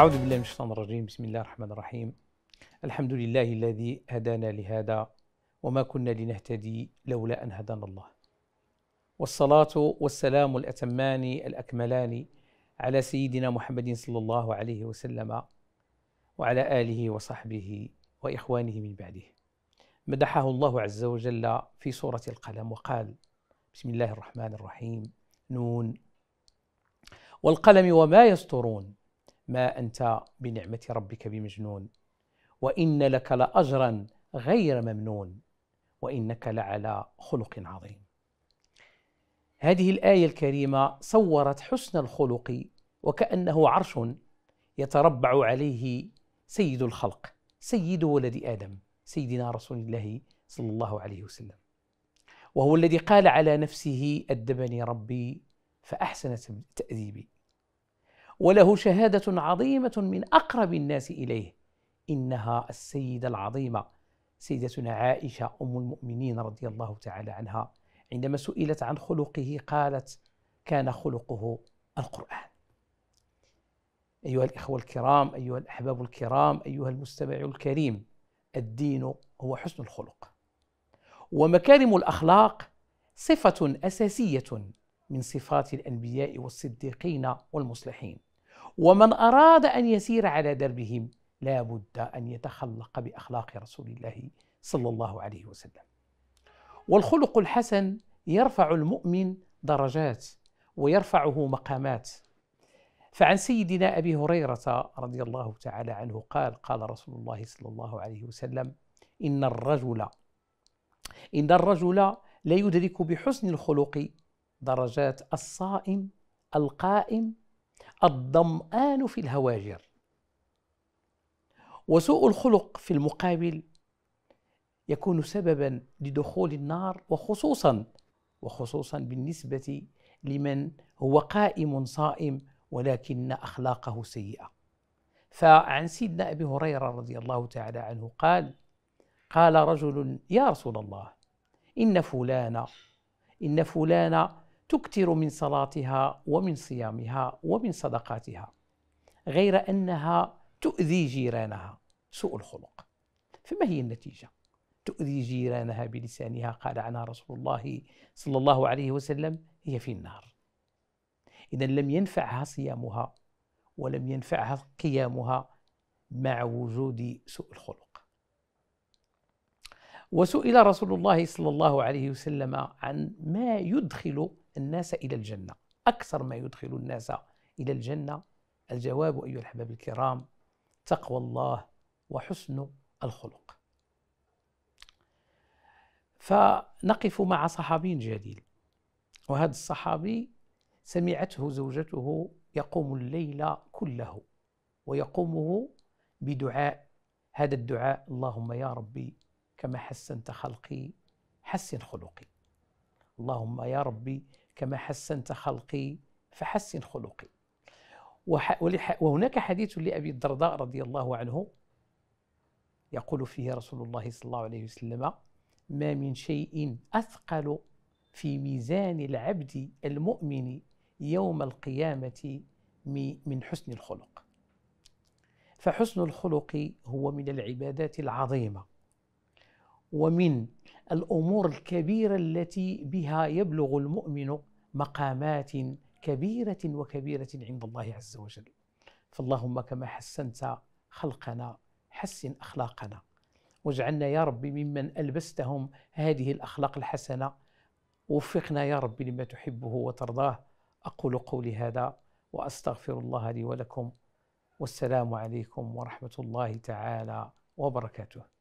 أعوذ بالله من الشيطان الرجيم. بسم الله الرحمن الرحيم. الحمد لله الذي هدانا لهذا وما كنا لنهتدي لولا أن هدانا الله. والصلاة والسلام الأتمان الأكملان على سيدنا محمد صلى الله عليه وسلم وعلى آله وصحبه وإخوانه من بعده. مدحه الله عز وجل في سورة القلم وقال بسم الله الرحمن الرحيم. نون والقلم وما يسطرون ما أنت بنعمة ربك بمجنون. وإن لك لأجرا غير ممنون. وإنك لعلى خلق عظيم. هذه الآية الكريمة صورت حسن الخلق وكأنه عرش يتربع عليه سيد الخلق سيد ولد آدم سيدنا رسول الله صلى الله عليه وسلم. وهو الذي قال على نفسه أدبني ربي فأحسن تأديبي. وله شهادة عظيمة من أقرب الناس إليه إنها السيدة العظيمة سيدتنا عائشة أم المؤمنين رضي الله تعالى عنها. عندما سئلت عن خلقه قالت كان خلقه القرآن أيها الإخوة الكرام أيها الأحباب الكرام أيها المستمع الكريم الدين هو حسن الخلق. ومكارم الأخلاق صفة أساسية من صفات الأنبياء والصديقين والمصلحين. ومن أراد أن يسير على دربهم لا بد أن يتخلق بأخلاق رسول الله صلى الله عليه وسلم. والخلق الحسن يرفع المؤمن درجات ويرفعه مقامات. فعن سيدنا أبي هريرة رضي الله تعالى عنه قال قال رسول الله صلى الله عليه وسلم إن الرجل إن الرجل لا يدرك بحسن الخلق درجات الصائم القائم الظمآن في الهواجر. وسوء الخلق في المقابل يكون سببا لدخول النار وخصوصا وخصوصا بالنسبة لمن هو قائم صائم ولكن أخلاقه سيئة. فعن سيدنا أبي هريرة رضي الله تعالى عنه قال قال رجل يا رسول الله إن فلان إن فلان تكثر من صلاتها ومن صيامها ومن صدقاتها غير أنها تؤذي جيرانها. سوء الخلق. فما هي النتيجة؟ تؤذي جيرانها بلسانها قال عنها رسول الله صلى الله عليه وسلم هي في النار. إذا لم ينفعها صيامها ولم ينفعها قيامها مع وجود سوء الخلق. وسئل رسول الله صلى الله عليه وسلم عن ما يدخل الناس إلى الجنة. أكثر ما يدخل الناس إلى الجنة الجواب أيها الأحباب الكرام تقوى الله وحسن الخلق. فنقف مع صحابي جليل. وهذا الصحابي سمعته زوجته يقوم الليل كله ويقومه بدعاء. هذا الدعاء اللهم يا ربي كما حسنت خلقي حسن خلقي. اللهم يا ربي كما حسنت خلقي فحسن خلقي. وهناك حديث لأبي الدرداء رضي الله عنه يقول فيه رسول الله صلى الله عليه وسلم ما من شيء أثقل في ميزان العبد المؤمن يوم القيامة من حسن الخلق فحسن الخلق هو من العبادات العظيمة. ومن الأمور الكبيرة التي بها يبلغ المؤمن مقامات كبيرة وكبيرة عند الله عز وجل. فاللهم كما حسنت خلقنا حسن أخلاقنا. واجعلنا يا رب ممن ألبستهم هذه الأخلاق الحسنة. وفقنا يا رب لما تحبه وترضاه. أقول قولي هذا وأستغفر الله لي ولكم. والسلام عليكم ورحمة الله تعالى وبركاته.